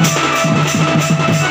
Música